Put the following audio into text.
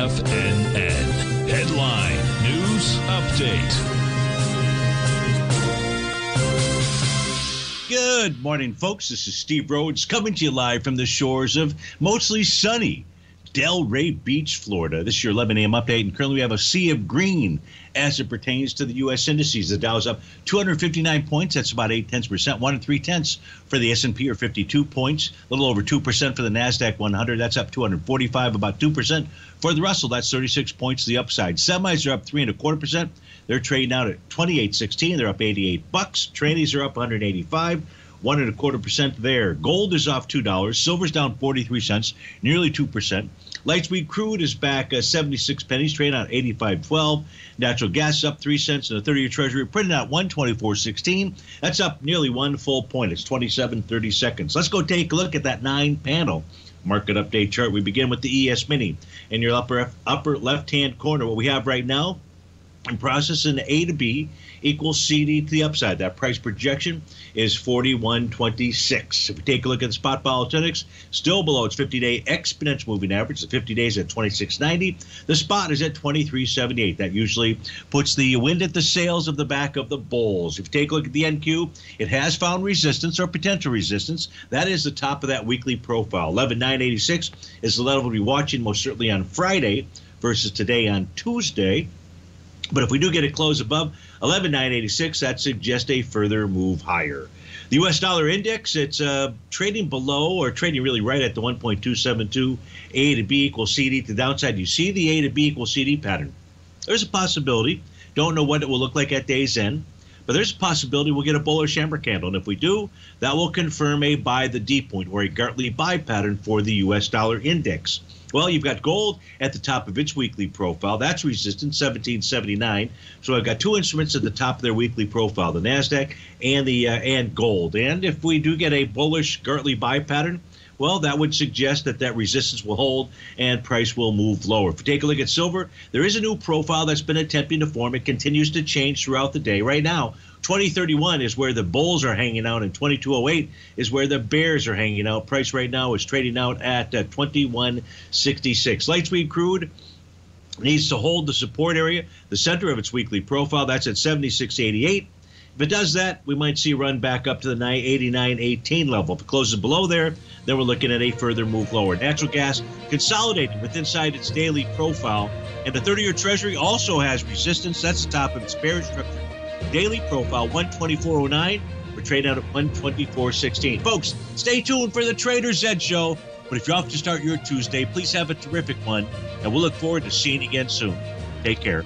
FNN. Headline News Update. Good morning, folks. This is Steve Rhodes coming to you live from the shores of mostly sunny Delray Beach, Florida. This is your 11 a.m. update, and currently we have a sea of green as it pertains to the U.S. indices. The Dow's up 259 points. That's about eight tenths percent. One and three tenths for the S&P, or 52 points. A little over two percent for the Nasdaq 100. That's up 245, about two percent for the Russell. That's 36 points the upside. Semis are up three and a quarter percent. They're trading out at 28.16. They're up 88 bucks. Trannies are up 185 one and a quarter percent there. Gold is off two dollars. Silver's down 43 cents, nearly two percent. Light sweet crude is back uh, 76 pennies, trading out 85.12. Natural gas up three cents, and the 30-year Treasury printing out 124.16. That's up nearly one full point. It's 27.30 seconds. Let's go take a look at that nine-panel market update chart. We begin with the ES Mini in your upper upper left-hand corner. What we have right now in process in A to B equals CD to the upside. That price projection is 41.26. If we take a look at the spot volatility, still below its 50-day exponential moving average. The 50 days at 26.90. The spot is at 23.78. That usually puts the wind at the sails of the back of the bulls. If you take a look at the NQ, it has found resistance or potential resistance. That is the top of that weekly profile. 11.986 is the level we'll be watching most certainly on Friday versus today on Tuesday. But if we do get a close above 11,986, that suggests a further move higher. The U.S. dollar index, it's uh, trading below or trading really right at the 1.272 A to B equals CD to the downside. You see the A to B equals CD pattern. There's a possibility. Don't know what it will look like at day's end, but there's a possibility we'll get a bullish hammer candle. And if we do, that will confirm a buy the D point or a Gartley buy pattern for the U.S. dollar index. Well, you've got gold at the top of its weekly profile. That's resistance 1779. So I've got two instruments at the top of their weekly profile: the Nasdaq and the uh, and gold. And if we do get a bullish Gartley buy pattern, well, that would suggest that that resistance will hold and price will move lower. If we take a look at silver, there is a new profile that's been attempting to form. It continues to change throughout the day. Right now, 2031 is where the bulls are hanging out, and 2208 is where the bears are hanging out. Price right now is trading out at uh, 2166. Light sweet crude needs to hold the support area, the center of its weekly profile. That's at 7688. If it does that, we might see a run back up to the 89.18 level. If it closes below there, then we're looking at a further move lower. Natural gas consolidating with inside its daily profile, and the 30-year Treasury also has resistance. That's the top of its bearish structure daily profile 124.09. We're trading out at 124.16. Folks, stay tuned for the Trader's Edge show. But if you're off to start your Tuesday, please have a terrific one. And we'll look forward to seeing you again soon. Take care.